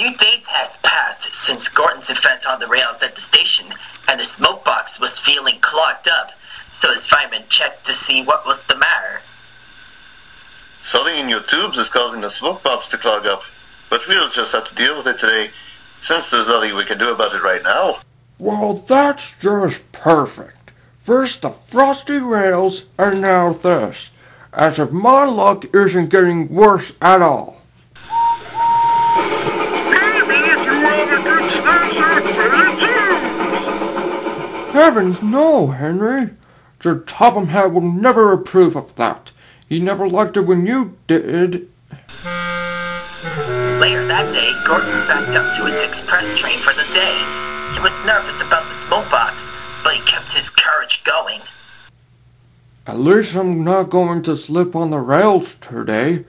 few days had passed since Gordon's event on the rails at the station, and the smoke box was feeling clogged up, so his fireman checked to see what was the matter. Something in your tubes is causing the smoke box to clog up, but we'll just have to deal with it today, since there's nothing we can do about it right now. Well, that's just perfect. First the frosty rails, and now this. As if my luck isn't getting worse at all. Heavens no, Henry. Sir Topham Hatt will never approve of that. He never liked it when you did. Later that day, Gordon backed up to his express train for the day. He was nervous about the smoke box, but he kept his courage going. At least I'm not going to slip on the rails today.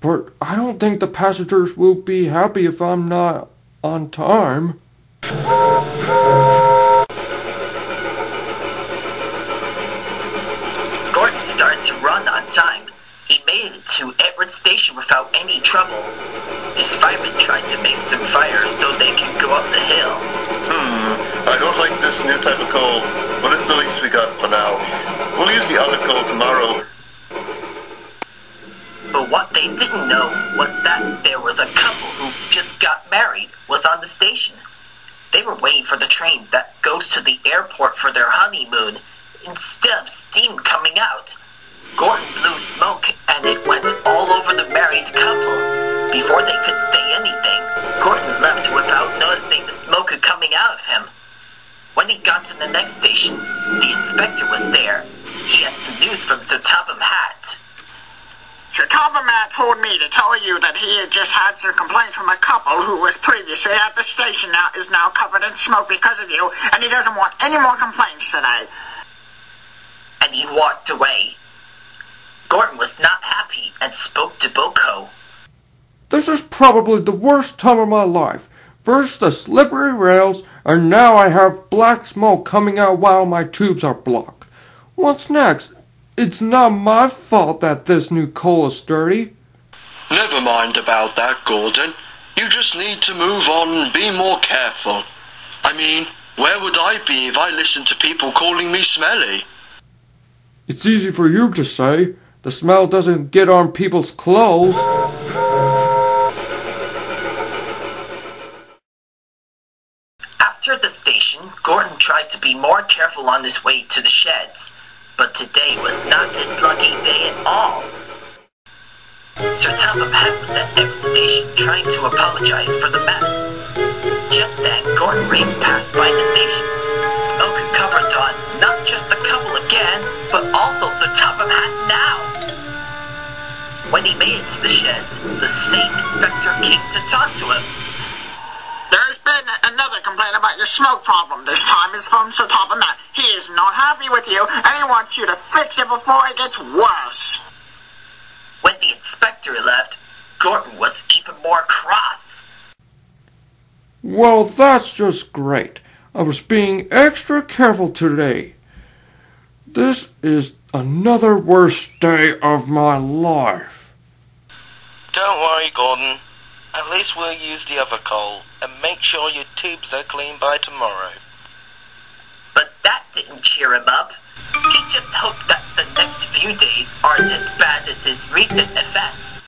But I don't think the passengers will be happy if I'm not on time. Gordon started to run on time. He made it to Edward Station without any trouble. His firemen tried to make some fires so they could go up the hill. Hmm, I don't like this new type of coal, but it's the least we got for now. We'll use the other coal tomorrow. But what they didn't know was that there was a couple who just got married was on the station. They were waiting for the train that goes to the airport for their honeymoon instead of steam coming out. Gordon blew smoke and it went all over the married couple. Before they could say anything, Gordon left without noticing the smoke coming out of him. When he got to the next station, the inspector was there. He had some news from Sir Topham Hatt. Sir Topham Hatt told me to tell you that he had just had some complaints from a couple who was previously at the station now is now covered in smoke because of you, and he doesn't want any more complaints today. And he walked away. Gordon was not happy and spoke to BoCo. Probably the worst time of my life. First the slippery rails, and now I have black smoke coming out while my tubes are blocked. What's next? It's not my fault that this new coal is dirty. Never mind about that, Gordon. You just need to move on and be more careful. I mean, where would I be if I listened to people calling me smelly? It's easy for you to say. The smell doesn't get on people's clothes. After the station, Gordon tried to be more careful on his way to the sheds, but today was not his lucky day at all. Sir Topham Hatt was at every station trying to apologize for the mess. Just then, Gordon raced past by the station. Smoke covered on not just the couple again, but also Sir Topham Hatt now. When he made it to the sheds, the same inspector came to talk to him. There's been another complaint about your smoke problem. This time is from Sir Topham He is not happy with you, and he wants you to fix it before it gets worse. When the inspector left, Gordon was even more cross. Well, that's just great. I was being extra careful today. This is another worst day of my life. Don't worry, Gordon. At least we'll use the other coal and make sure your tubes are clean by tomorrow. Cheer him up. He just hoped that the next few days aren't as bad as his recent events.